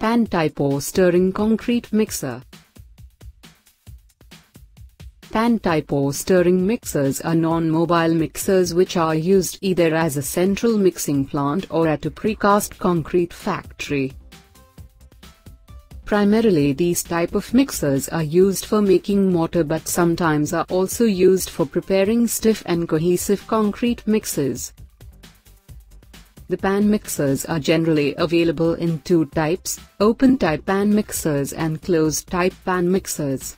Pan type or stirring concrete mixer. Pan type or stirring mixers are non-mobile mixers which are used either as a central mixing plant or at a precast concrete factory. Primarily these type of mixers are used for making mortar but sometimes are also used for preparing stiff and cohesive concrete mixes. The pan mixers are generally available in two types, open type pan mixers and closed type pan mixers.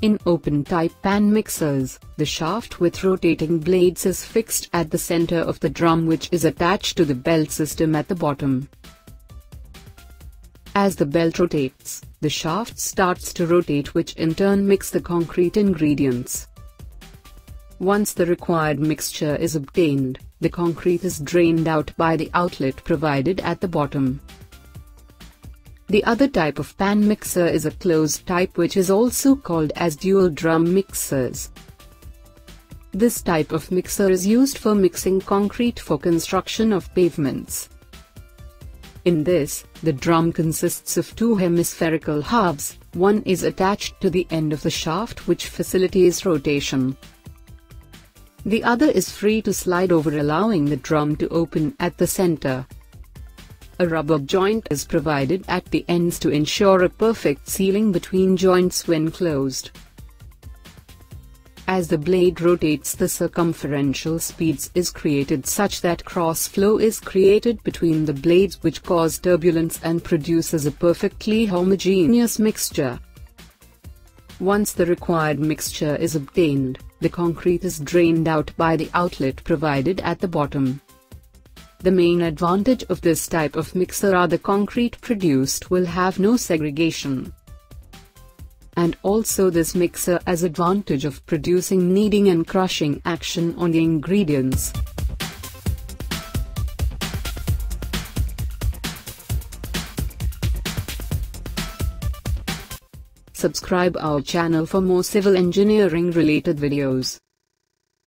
In open type pan mixers, the shaft with rotating blades is fixed at the center of the drum which is attached to the belt system at the bottom. As the belt rotates, the shaft starts to rotate which in turn mix the concrete ingredients. Once the required mixture is obtained, the concrete is drained out by the outlet provided at the bottom. The other type of pan mixer is a closed type which is also called as dual drum mixers. This type of mixer is used for mixing concrete for construction of pavements. In this, the drum consists of two hemispherical halves, one is attached to the end of the shaft which facilitates rotation. The other is free to slide over allowing the drum to open at the center. A rubber joint is provided at the ends to ensure a perfect sealing between joints when closed. As the blade rotates the circumferential speeds is created such that cross flow is created between the blades which cause turbulence and produces a perfectly homogeneous mixture. Once the required mixture is obtained, the concrete is drained out by the outlet provided at the bottom. The main advantage of this type of mixer are the concrete produced will have no segregation and also this mixer has advantage of producing kneading and crushing action on the ingredients. Subscribe our channel for more civil engineering related videos.